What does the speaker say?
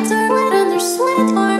legs are wet and they're sweat